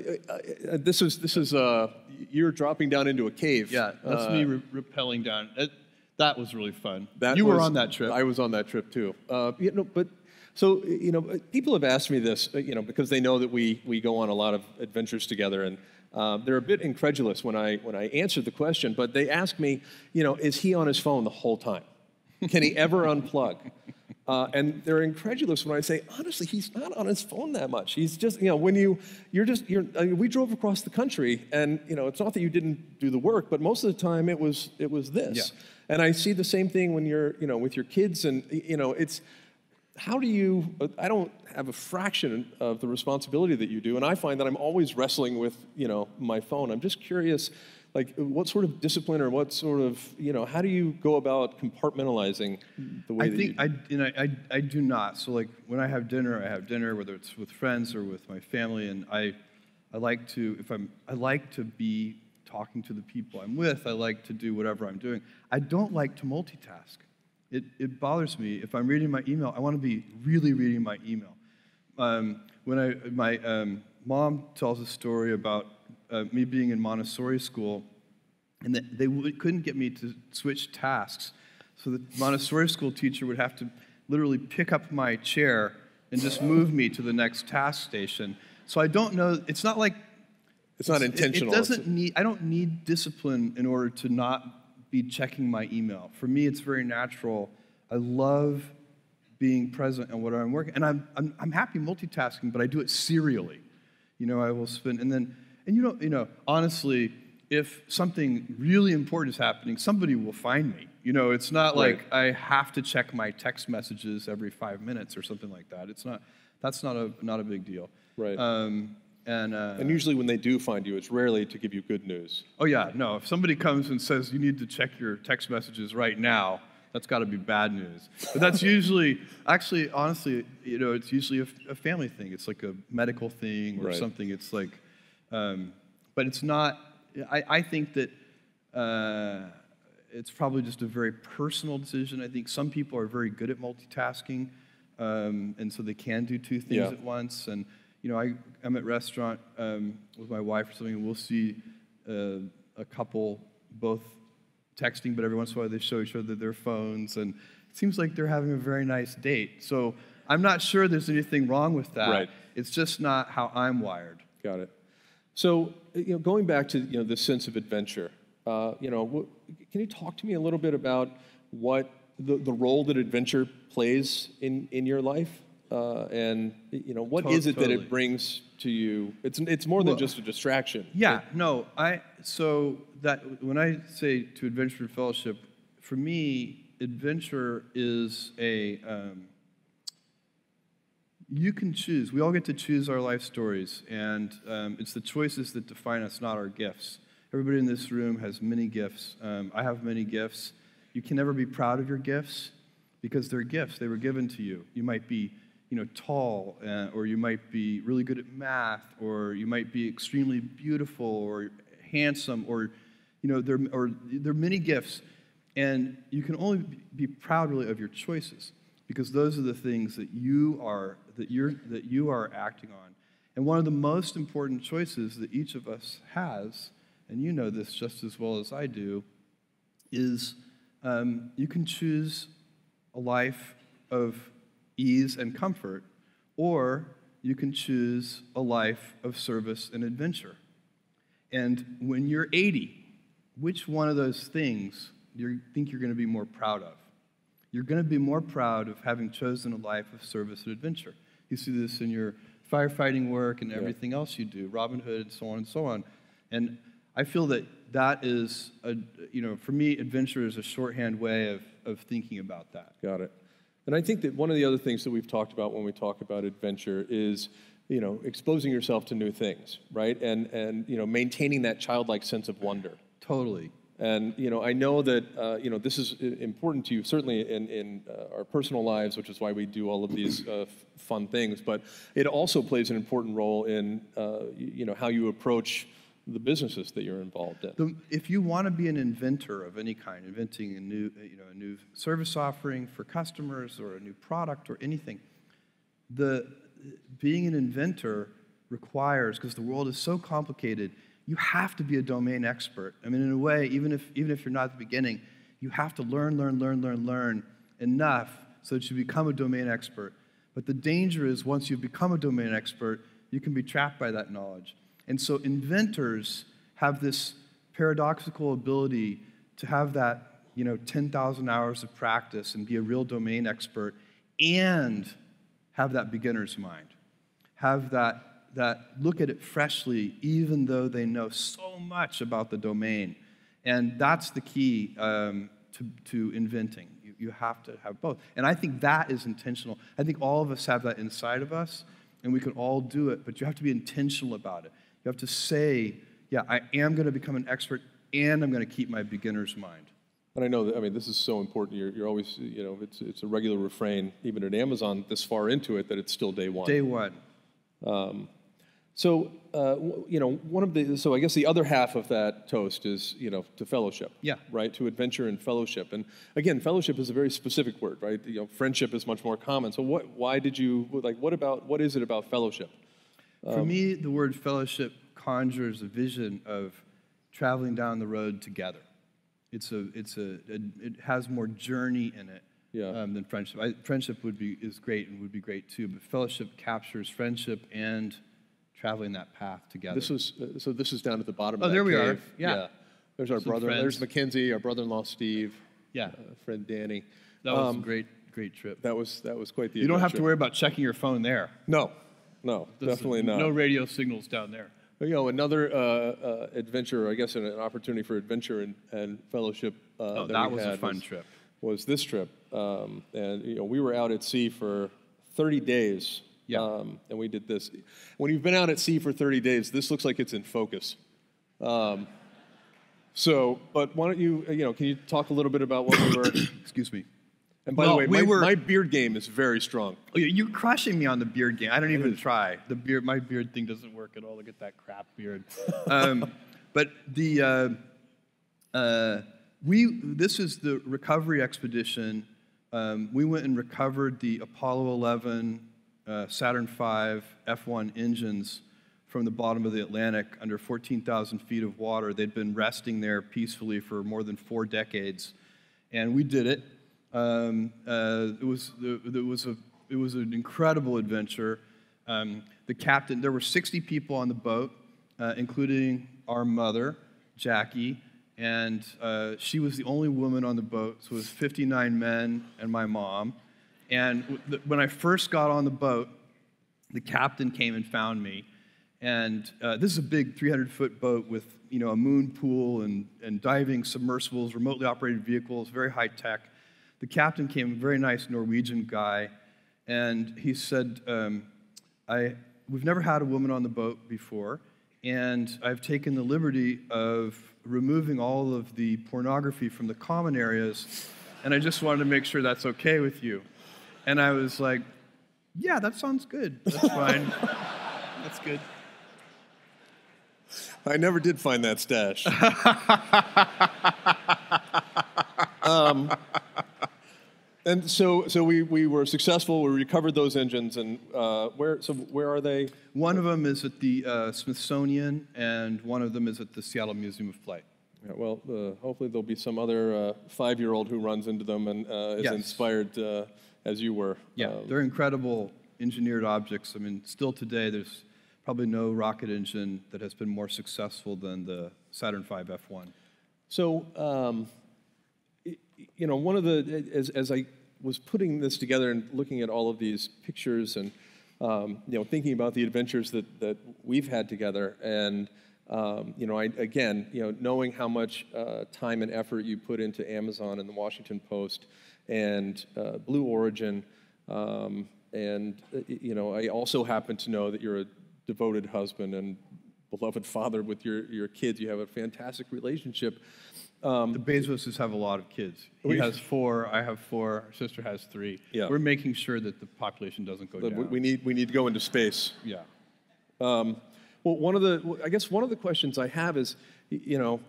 this is this is uh, you're dropping down into a cave. Yeah, that's Uh, me re- rappelling down. It, that was really fun. That you were on that trip. I was on that trip too. Uh, you know, but so you know, people have asked me this, uh, you know, because they know that we we go on a lot of adventures together, and uh, they're a bit incredulous when I when I answer the question. But they ask me, you know, is he on his phone the whole time? Can he ever unplug? Uh, and they're incredulous when I say, honestly, he's not on his phone that much. He's just, you know, when you, you're just, you're, I mean, we drove across the country, and you know, it's not that you didn't do the work, but most of the time it was, it was this. Yeah. And I see the same thing when you're, you know, with your kids, and you know, it's how do you? I don't have a fraction of the responsibility that you do, and I find that I'm always wrestling with, you know, my phone. I'm just curious, like, what sort of discipline or what sort of, you know, how do you go about compartmentalizing the way I that think you? I, and I, I, I do not. So like when I have dinner, I have dinner, whether it's with friends or with my family, and I, I like to, if I'm, I like to be talking to the people I'm with. I like to do whatever I'm doing. I don't like to multitask. It, it bothers me. If I'm reading my email, I want to be really reading my email. Um, when I, my um, mom tells a story about uh, me being in Montessori school, and that they would, couldn't get me to switch tasks. So the Montessori school teacher would have to literally pick up my chair and just move me to the next task station. So I don't know. It's not like it's not it- intentional. It, it's- doesn't need. I don't need discipline in order to not be checking my email. For me, it's very natural. I love being present and what I'm working, and I'm, I'm I'm happy multitasking, but I do it serially. You know, I will spend and then and you know you know honestly, if something really important is happening, somebody will find me. You know, it's not Right. like I have to check my text messages every five minutes or something like that. It's not. That's not a not a big deal. Right. Um, and uh, and usually when they do find you, it's rarely to give you good news. Oh yeah, no. If somebody comes and says you need to check your text messages right now, that's got to be bad news. But that's usually, actually, honestly, you know, it's usually a, a family thing. It's like a medical thing or Right. something. It's like, um, but it's not. I, I think that uh, it's probably just a very personal decision. I think some people are very good at multitasking, um, and so they can do two things Yeah. at once. And you know, I, I'm at restaurant um, with my wife or something, and we'll see uh, a couple both texting, but every once in a while they show each other their phones, and it seems like they're having a very nice date. So I'm not sure there's anything wrong with that. Right. It's just not how I'm wired. Got it. So, you know, going back to you know the sense of adventure, uh, you know, can you talk to me a little bit about what the, the role that adventure plays in, in your life, uh, and you know, what is it that it brings to you? It's it's more than Well, just a distraction. Yeah, no, I so that when I say to adventure and fellowship, for me, adventure is a um, you can choose. We all get to choose our life stories, and um, it's the choices that define us, not our gifts. Everybody in this room has many gifts. Um, I have many gifts. You can never be proud of your gifts because they're gifts. They were given to you. You might be, you know, tall, uh, or you might be really good at math, or you might be extremely beautiful, or handsome, or, you know, there, or there are many gifts, and you can only be proud really of your choices. because those are the things that you are that you're that you are acting on. And one of the most important choices that each of us has, and you know this just as well as I do, is um, you can choose a life of ease and comfort, or you can choose a life of service and adventure. And when you're 80, which one of those things do you think you're going to be more proud of? You're going to be more proud of having chosen a life of service and adventure. You see this in your firefighting work and everything yeah. else you do, Robin Hood, and so on and so on. And I feel that that is, a, you know, for me, adventure is a shorthand way of, of thinking about that. Got it. And I think that one of the other things that we've talked about when we talk about adventure is, you know, exposing yourself to new things, right? And, and you know, maintaining that childlike sense of wonder. Totally. And you know, I know that uh, you know this is important to you, certainly in, in uh, our personal lives, which is why we do all of these uh, fun things. But it also plays an important role in uh, you know how you approach the businesses that you're involved in. The, if you want to be an inventor of any kind, inventing a new you know a new service offering for customers or a new product or anything, the being an inventor requires because the world is so complicated you have to be a domain expert. I mean, in a way, even if, even if you're not at the beginning, you have to learn, learn, learn, learn, learn enough so that you become a domain expert. But the danger is once you become a domain expert, you can be trapped by that knowledge. And so inventors have this paradoxical ability to have that, you know, 10,000 hours of practice and be a real domain expert and have that beginner's mind. Have that that look at it freshly, even though they know so much about the domain. And that's the key um, to, to inventing. You, you have to have both. And I think that is intentional. I think all of us have that inside of us, and we can all do it, but you have to be intentional about it. You have to say, yeah, I am going to become an expert, and I'm going to keep my beginner's mind. And I know that, I mean, this is so important. You're, you're always, you know, it's, it's a regular refrain, even at Amazon, this far into it, that it's still day one. Day one. Um, so, uh, you know, one of the, so I guess the other half of that toast is, you know, to fellowship. Yeah. Right? To adventure and fellowship. And again, fellowship is a very specific word, right? You know, friendship is much more common. So what, why did you, like, what about, what is it about fellowship? For um, me, the word fellowship conjures a vision of traveling down the road together. It's a, it's a, a it has more journey in it yeah. um, than friendship. I, friendship would be, is great and would be great too, but fellowship captures friendship and traveling that path together. This was uh, so. This is down at the bottom. Oh, of there we cave. are. Yeah. yeah. There's our Some brother. Friends. There's MacKenzie, our brother-in-law Steve. Yeah. Uh, friend Danny. That was um, a great, great trip. That was that was quite the. You adventure. don't have to worry about checking your phone there. No, no, There's definitely not. No radio signals down there. You know, another uh, uh, adventure, I guess, an opportunity for adventure and, and fellowship. Uh, oh, that, that was a fun was, trip. Was this trip, um, and you know, we were out at sea for 30 days yeah. Um, and we did this. When you've been out at sea for 30 days, this looks like it's in focus. Um, so, but why don't you, you know, can you talk a little bit about what we were? Excuse me. And by well, the way, we my, were, my, beard game is very strong. Oh, you're crushing me on the beard game. I don't even try. The beard, my beard thing doesn't work at all. Look at that crap beard. um, but the uh, uh, we this is the recovery expedition. Um, we went and recovered the Apollo 11 uh, Saturn V F1 engines from the bottom of the Atlantic under 14,000 feet of water. They'd been resting there peacefully for more than four decades, and we did it. Um, uh, it was it was a it was an incredible adventure. Um, the captain, there were 60 people on the boat, uh, including our mother, Jackie, and uh, she was the only woman on the boat. So it was 59 men and my mom. And when I first got on the boat, the captain came and found me. And uh, this is a big 300 foot boat with you know, a moon pool and, and diving submersibles, remotely operated vehicles, very high tech. The captain came, a very nice Norwegian guy, and he said, um, I, We've never had a woman on the boat before, and I've taken the liberty of removing all of the pornography from the common areas, and I just wanted to make sure that's okay with you. And I was like, yeah, that sounds good. That's fine. That's good. I never did find that stash. um, And so, so we, we were successful. We recovered those engines, and uh, where? So where are they? One of them is at the uh, Smithsonian, and one of them is at the Seattle Museum of Flight. Yeah, well, uh, hopefully there'll be some other uh, five-year-old who runs into them and uh, is Yes. inspired uh, as you were. Yeah, Um, they're incredible engineered objects. I mean, still today, there's probably no rocket engine that has been more successful than the Saturn V F1. So, um, you know, one of the, as, as I was putting this together and looking at all of these pictures and, um, you know, thinking about the adventures that, that we've had together and, um, you know, I, again, you know, knowing how much uh, time and effort you put into Amazon and the Washington Post and uh, Blue Origin, um, and, uh, you know, I also happen to know that you're a devoted husband and beloved father with your, your kids. You have a fantastic relationship. The Bezoses have a lot of kids. He We- has four, I have four, our sister has three. Yeah. We're making sure that the population doesn't go down. we- need, we need to go into space. yeah. Um, well, one of the, I guess one of the questions I have is, you know,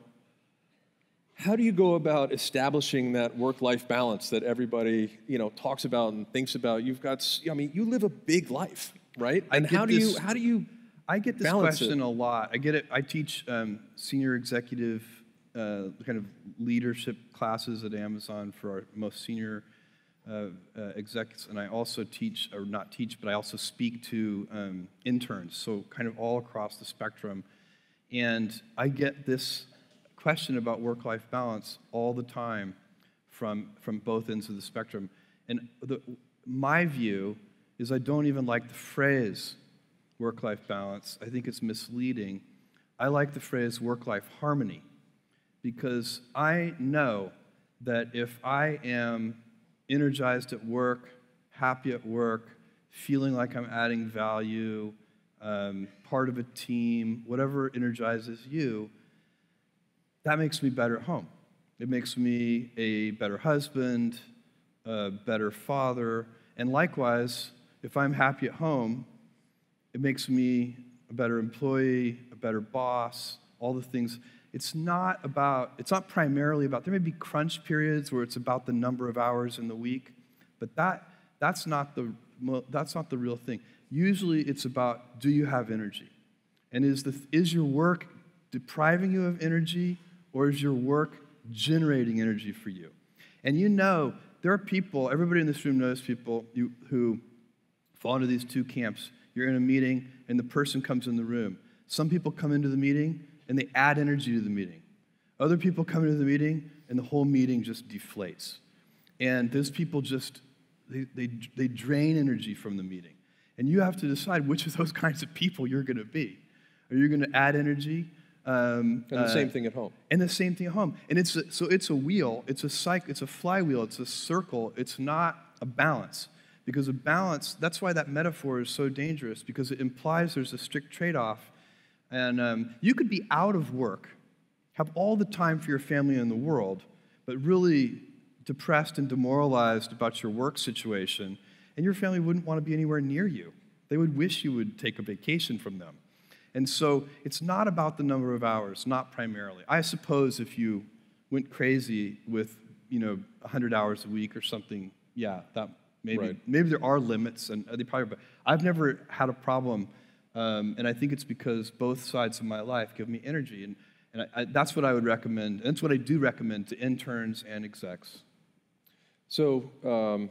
how do you go about establishing that work-life balance that everybody, you know, talks about and thinks about? You've got, I mean, you live a big life, right? I And how do you, how do you, I get this question it. a lot. I get it. I teach um, senior executive uh, kind of leadership classes at Amazon for our most senior uh, uh, execs, and I also teach, or not teach, but I also speak to um, interns, so kind of all across the spectrum. And I get this question about work-life balance all the time from, from both ends of the spectrum. And the, my view is I don't even like the phrase work-life balance. I think it's misleading. I like the phrase work-life harmony because I know that if I am energized at work, happy at work, feeling like I'm adding value, um, part of a team, whatever energizes you, that makes me better at home. It makes me a better husband, a better father, and likewise, if I'm happy at home, it makes me a better employee, a better boss, all the things. It's not about, it's not primarily about, there may be crunch periods where it's about the number of hours in the week, but that, that's, not the, that's not the real thing. Usually it's about, do you have energy? And is, the, is your work depriving you of energy, or is your work generating energy for you? And you know, there are people, everybody in this room knows people you, who fall into these two camps. You're in a meeting, and the person comes in the room. Some people come into the meeting, and they add energy to the meeting. Other people come into the meeting, and the whole meeting just deflates. And those people just, they, they, they drain energy from the meeting. And you have to decide which of those kinds of people you're going to be. Are you going to add energy? Um, and the uh, same thing at home? and the same thing at home. And it's a, so it's a wheel, it's a cycle, it's a flywheel, it's a circle. It's not a balance because a balance. That's why that metaphor is so dangerous because it implies there's a strict trade-off. And um, you could be out of work, have all the time for your family in the world, but really depressed and demoralized about your work situation, and your family wouldn't want to be anywhere near you. They would wish you would take a vacation from them. And so it's not about the number of hours, not primarily. I suppose if you went crazy with, you know, 100 hours a week or something, yeah, that maybe Right. maybe there are limits, and they probably. But I've never had a problem, um, and I think it's because both sides of my life give me energy, and and I, I, that's what I would recommend. And that's what I do recommend to interns and execs. So um,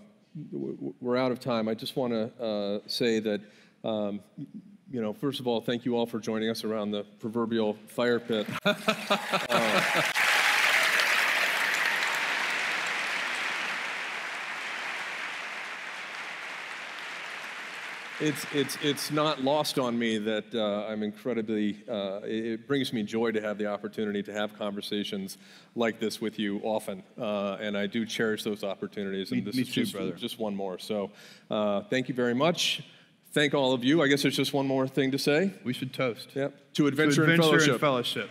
we're out of time. I just want to uh, say that, um, you know, first of all, thank you all for joining us around the proverbial fire pit. Uh, It's, it's, it's not lost on me that uh, I'm incredibly, uh, it, it brings me joy to have the opportunity to have conversations like this with you often. Uh, and I do cherish those opportunities. And Me- this me is too, just, brother. just one more. So uh, thank you very much. Thank all of you. I guess there's just one more thing to say. We should toast. Yep. To To adventure, adventure and fellowship. and fellowship.